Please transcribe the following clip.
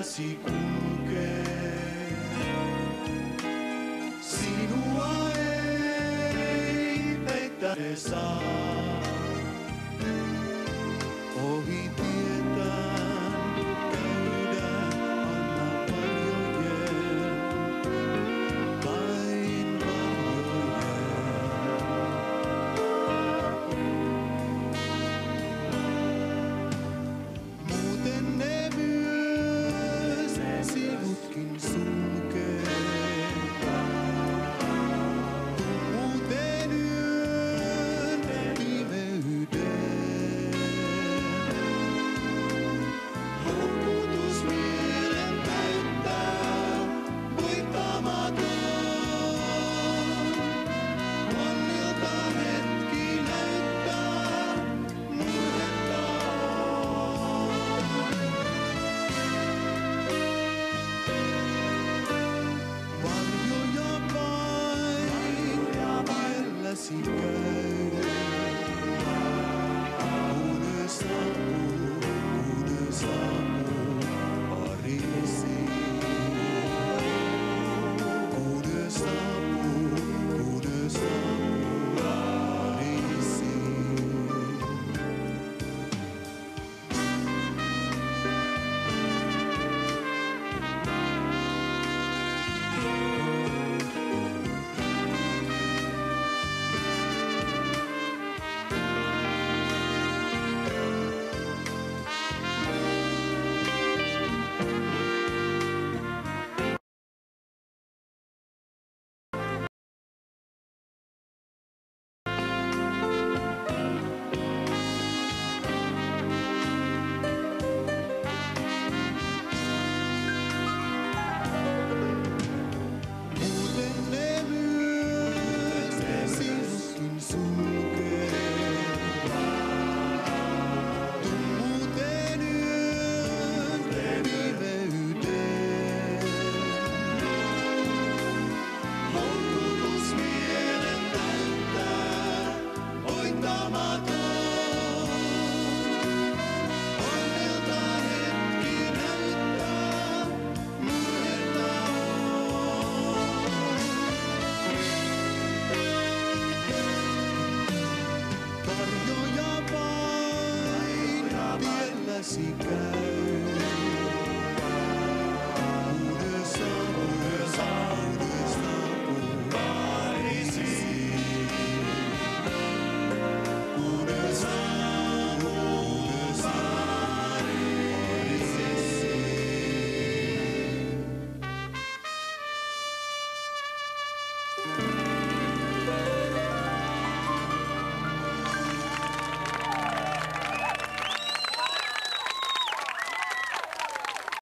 tielläsi kulkee. Sinua ei peittää saa.